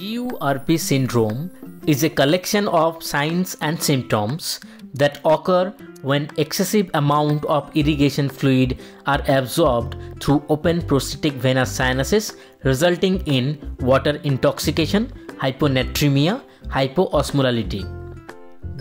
TURP syndrome is a collection of signs and symptoms that occur when excessive amount of irrigation fluid are absorbed through open prostatic venous sinuses resulting in water intoxication, hyponatremia, hypoosmolality.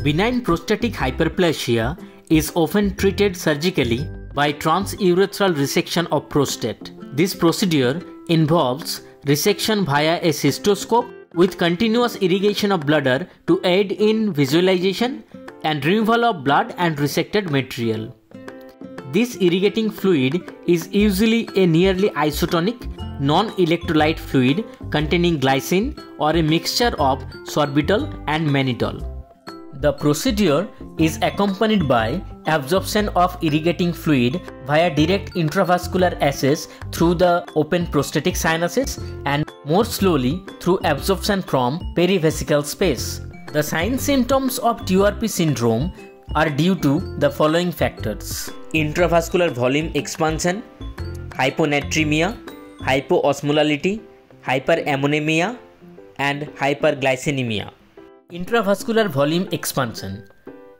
Benign prostatic hyperplasia is often treated surgically by transurethral resection of prostate. This procedure involves resection via a cystoscope with continuous irrigation of bladder to aid in visualization and removal of blood and resected material. This irrigating fluid is usually a nearly isotonic non-electrolyte fluid containing glycine or a mixture of sorbitol and mannitol. The procedure is accompanied by absorption of irrigating fluid via direct intravascular access through the open prostatic sinuses and more slowly through absorption from perivesical space. The signs symptoms of TURP syndrome are due to the following factors intravascular volume expansion, hyponatremia, hypoosmolality, hyperammonemia, and hyperglycinemia. Intravascular volume expansion.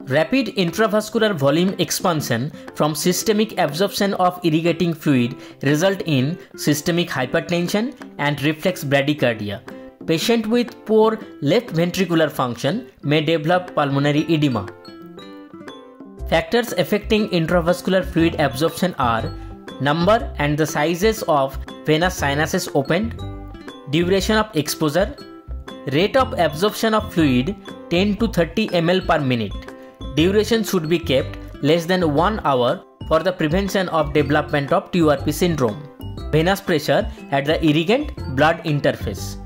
Rapid intravascular volume expansion from systemic absorption of irrigating fluid result in systemic hypertension and reflex bradycardia. Patient with poor left ventricular function may develop pulmonary edema. Factors affecting intravascular fluid absorption are number and the sizes of venous sinuses opened, duration of exposure, Rate of absorption of fluid 10 to 30 ml per minute. Duration should be kept less than 1 hour for the prevention of development of TURP syndrome. Venous pressure at the irrigant blood interface.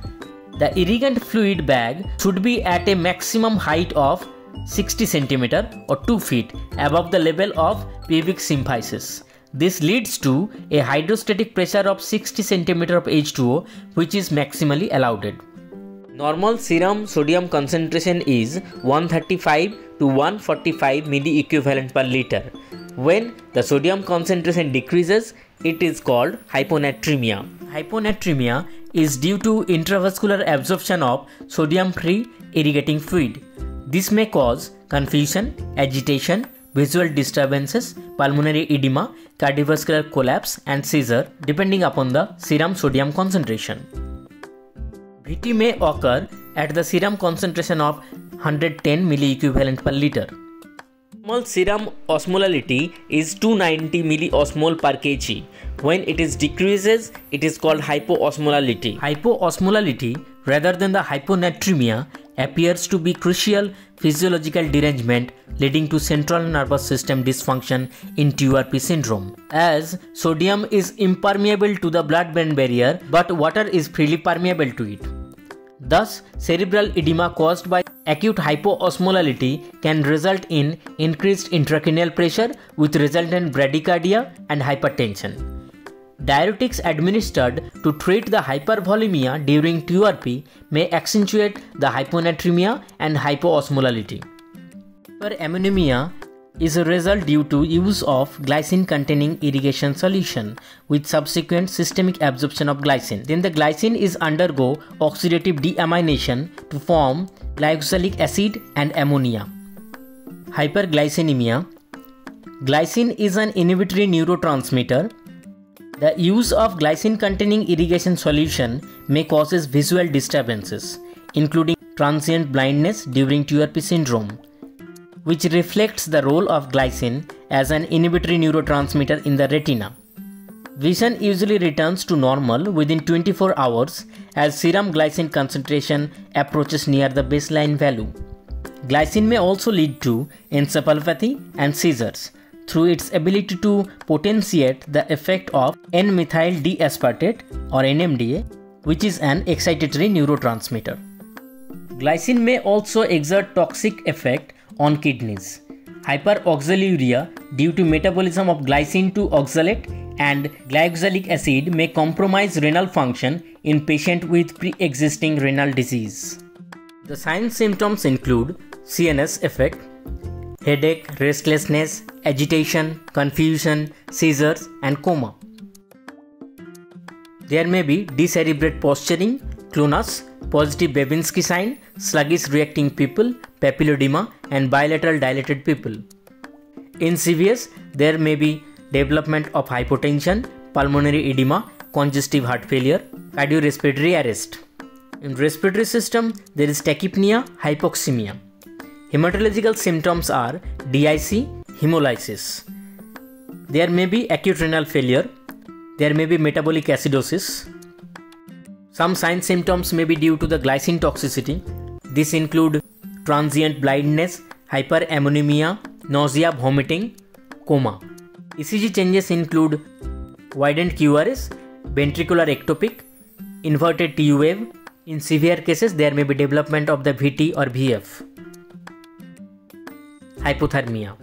The irrigant fluid bag should be at a maximum height of 60 cm or 2 feet above the level of pubic symphysis. This leads to a hydrostatic pressure of 60 cm of H2O which is maximally allowed. Normal serum sodium concentration is 135 to 145 milliequivalent per liter. When the sodium concentration decreases, it is called hyponatremia. Hyponatremia is due to intravascular absorption of sodium-free irrigating fluid. This may cause confusion, agitation, visual disturbances, pulmonary edema, cardiovascular collapse and seizure depending upon the serum sodium concentration. VT may occur at the serum concentration of 110 milliequivalent per liter. Normal serum osmolality is 290 milliosmol per kg. When it is decreases, it is called hypoosmolality. Hypoosmolality, rather than the hyponatremia, appears to be crucial physiological derangement leading to central nervous system dysfunction in TURP syndrome. As sodium is impermeable to the blood-brain barrier but water is freely permeable to it. Thus, cerebral edema caused by acute hypoosmolality can result in increased intracranial pressure with resultant bradycardia and hypertension. Diuretics administered to treat the hypervolemia during TURP may accentuate the hyponatremia and hypoosmolality. Hyperammonemia is a result due to use of glycine containing irrigation solution with subsequent systemic absorption of glycine. Then the glycine is undergo oxidative deamination to form glyoxylic acid and ammonia. Hyperglycinemia Glycine is an inhibitory neurotransmitter. The use of glycine containing irrigation solution may causes visual disturbances including transient blindness during TURP syndrome which reflects the role of glycine as an inhibitory neurotransmitter in the retina. Vision usually returns to normal within 24 hours as serum glycine concentration approaches near the baseline value. Glycine may also lead to encephalopathy and seizures through its ability to potentiate the effect of N-methyl D-aspartate or NMDA, which is an excitatory neurotransmitter. Glycine may also exert toxic effect on kidneys. Hyperoxaluria due to metabolism of glycine to oxalate and glyoxylic acid may compromise renal function in patient with pre-existing renal disease. The signs symptoms include CNS effect, headache, restlessness, agitation, confusion, seizures and coma. There may be decerebrate posturing, clonus, positive Babinski sign, sluggish reacting pupil, papilledema, and bilateral dilated pupil. In CVS, there may be development of hypotension, pulmonary edema, congestive heart failure, cardiorespiratory arrest. In respiratory system, there is tachypnea, hypoxemia. Hematological symptoms are DIC, hemolysis. There may be acute renal failure. There may be metabolic acidosis. Some sign symptoms may be due to the glycine toxicity. This include transient blindness, hyperammonemia, nausea, vomiting, coma. ECG changes include widened QRS, ventricular ectopic, inverted T wave. In severe cases, there may be development of the VT or VF. Hypothermia.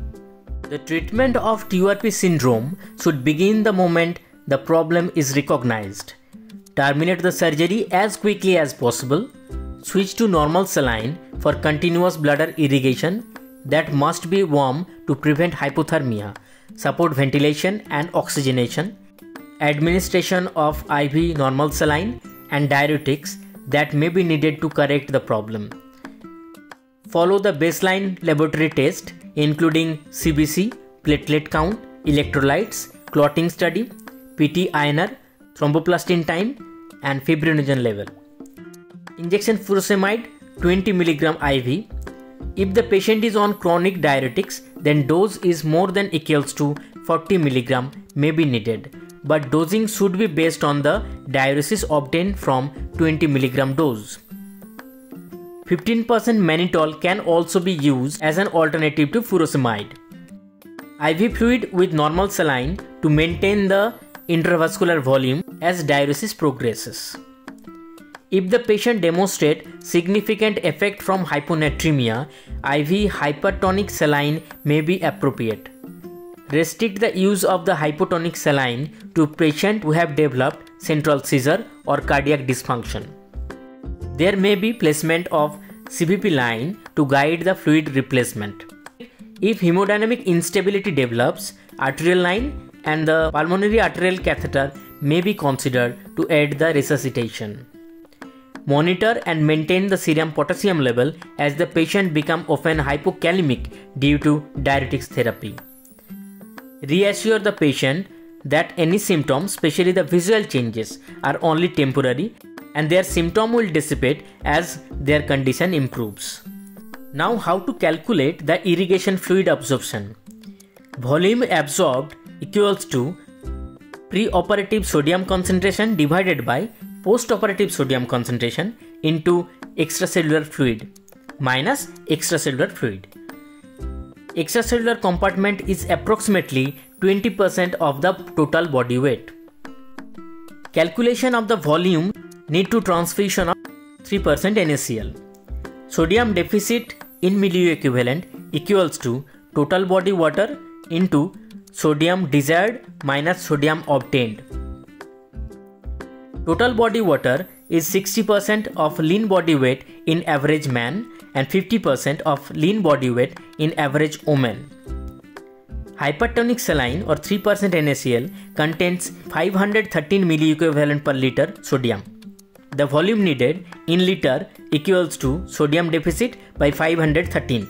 The treatment of TURP syndrome should begin the moment the problem is recognized. Terminate the surgery as quickly as possible. Switch to normal saline for continuous bladder irrigation that must be warm to prevent hypothermia. Support ventilation and oxygenation. Administration of IV normal saline and diuretics that may be needed to correct the problem. Follow the baseline laboratory test including CBC, platelet count, electrolytes, clotting study, PT INR, thromboplastin time, and fibrinogen level. Injection furosemide 20 mg IV. If the patient is on chronic diuretics, then dose is more than equals to 40 mg may be needed, but dosing should be based on the diuresis obtained from 20 mg dose. 15% mannitol can also be used as an alternative to furosemide. IV fluid with normal saline to maintain the intravascular volume as diuresis progresses. If the patient demonstrates significant effect from hyponatremia, IV hypertonic saline may be appropriate. Restrict the use of the hypotonic saline to patients who have developed central seizure or cardiac dysfunction. There may be placement of CVP line to guide the fluid replacement. If hemodynamic instability develops, arterial line and the pulmonary arterial catheter may be considered to aid the resuscitation. Monitor and maintain the serum potassium level as the patient become often hypokalemic due to diuretics therapy. Reassure the patient that any symptoms, especially the visual changes, are only temporary and their symptom will dissipate as their condition improves. Now how to calculate the irrigation fluid absorption. Volume absorbed equals to preoperative sodium concentration divided by postoperative sodium concentration into extracellular fluid minus extracellular fluid. Extracellular compartment is approximately 20% of the total body weight. Calculation of the volume need to transfusion of 3% NaCl. Sodium deficit in milliequivalent equals to total body water into sodium desired minus sodium obtained. Total body water is 60% of lean body weight in average man and 50% of lean body weight in average woman. Hypertonic saline or 3% NaCl contains 513 milliequivalent per liter sodium. The volume needed in liter equals to sodium deficit by 513.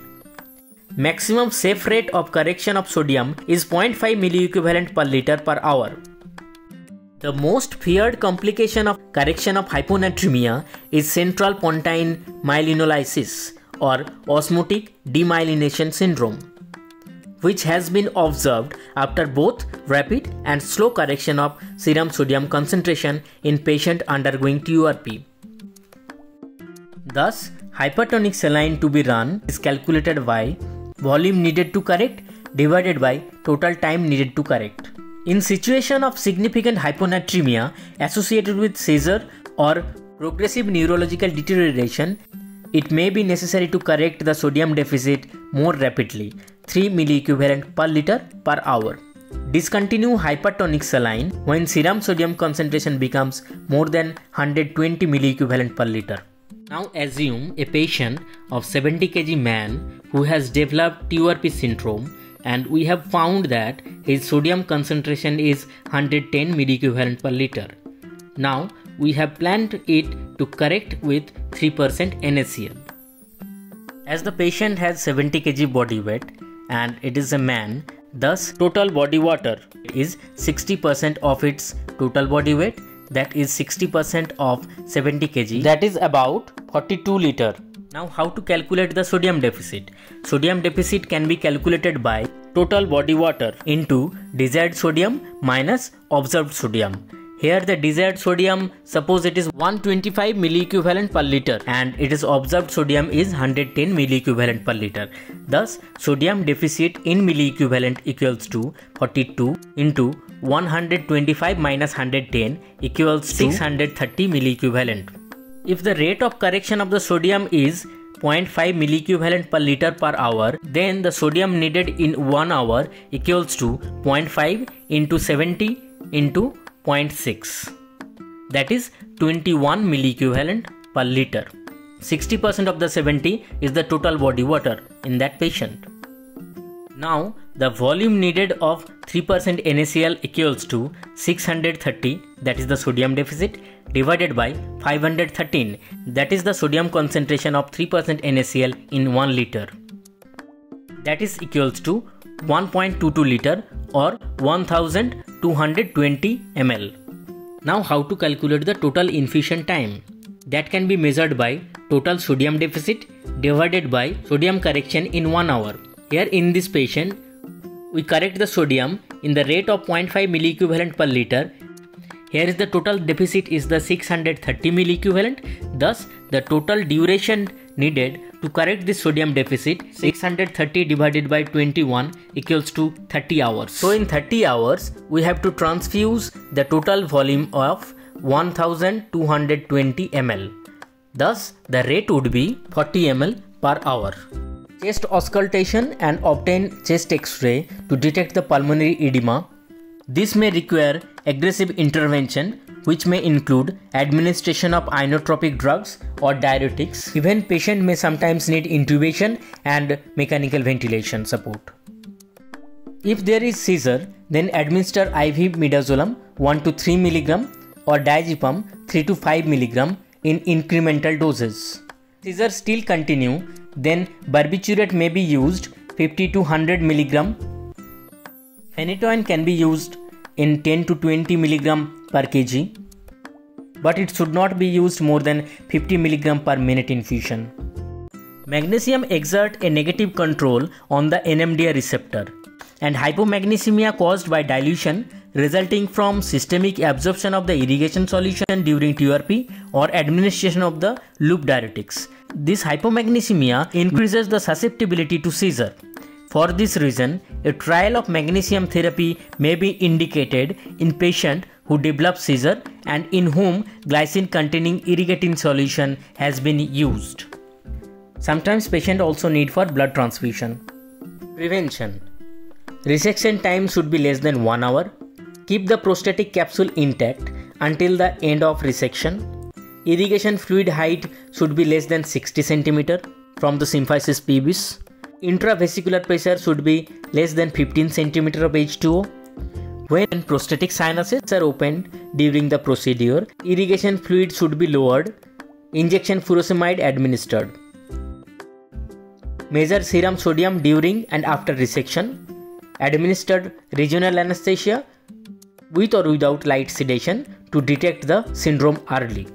Maximum safe rate of correction of sodium is 0.5 milliequivalent per liter per hour. The most feared complication of correction of hyponatremia is central pontine myelinolysis or osmotic demyelination syndrome which has been observed after both rapid and slow correction of serum sodium concentration in patient undergoing TURP. Thus, hypertonic saline to be run is calculated by volume needed to correct divided by total time needed to correct. In situation of significant hyponatremia associated with seizure or progressive neurological deterioration, it may be necessary to correct the sodium deficit more rapidly 3 milliequivalent per liter per hour. Discontinue hypertonic saline when serum sodium concentration becomes more than 120 milliequivalent per liter. Now assume a patient of 70 kg man who has developed TURP syndrome and we have found that his sodium concentration is 110 milliequivalent per liter. Now we have planned it to correct with 3% NaCl. As the patient has 70 kg body weight and it is a man, thus total body water is 60% of its total body weight that is 60% of 70 kg that is about 42 liter. Now how to calculate the sodium deficit? Sodium deficit can be calculated by total body water into desired sodium minus observed sodium. Here the desired sodium, suppose it is 125 milliequivalent per liter and it is observed sodium is 110 milliequivalent per liter. Thus, sodium deficit in milliequivalent equals to 42 into 125 minus 110 equals 630 milliequivalent. If the rate of correction of the sodium is 0.5 milliequivalent per liter per hour, then the sodium needed in 1 hour equals to 0.5 into 70 into 0.6 that is 21 milliequivalent per liter. 60% of the 70 is the total body water in that patient. Now the volume needed of 3% NaCl equals to 630 that is the sodium deficit divided by 513 that is the sodium concentration of 3% NaCl in 1 liter. That is equals to 1.22 liter or 1220 ml. Now how to calculate the total infusion time? That can be measured by total sodium deficit divided by sodium correction in 1 hour. Here in this patient, we correct the sodium in the rate of 0.5 milliequivalent per liter. Here is the total deficit is the 630 milliequivalent. Thus, the total duration needed to correct this sodium deficit 630 divided by 21 equals to 30 hours. So in 30 hours we have to transfuse the total volume of 1220 ml. Thus the rate would be 40 ml per hour. Chest auscultation and obtain chest x-ray to detect the pulmonary edema. This may require aggressive intervention which may include administration of inotropic drugs or diuretics. Even patient may sometimes need intubation and mechanical ventilation support. If there is seizure, then administer IV midazolam 1 to 3 mg or diazepam 3 to 5 mg in incremental doses. Seizure still continue, then barbiturate may be used 50 to 100 mg. Phenytoin can be used in 10 to 20 mg per kg but it should not be used more than 50 mg per minute infusion. Magnesium exert a negative control on the NMDA receptor and hypomagnesemia caused by dilution resulting from systemic absorption of the irrigation solution during TURP or administration of the loop diuretics. This hypomagnesemia increases the susceptibility to seizure. For this reason, a trial of magnesium therapy may be indicated in patient who develop seizure and in whom glycine containing irrigating solution has been used. Sometimes patient also need for blood transfusion. Prevention Resection time should be less than 1 hour. Keep the prostatic capsule intact until the end of resection. Irrigation fluid height should be less than 60 cm from the symphysis pubis. Intravesicular pressure should be less than 15 cm of H2O. When prostatic sinuses are opened during the procedure, irrigation fluid should be lowered. Injection furosemide administered. Measure serum sodium during and after resection. Administered regional anesthesia with or without light sedation to detect the syndrome early.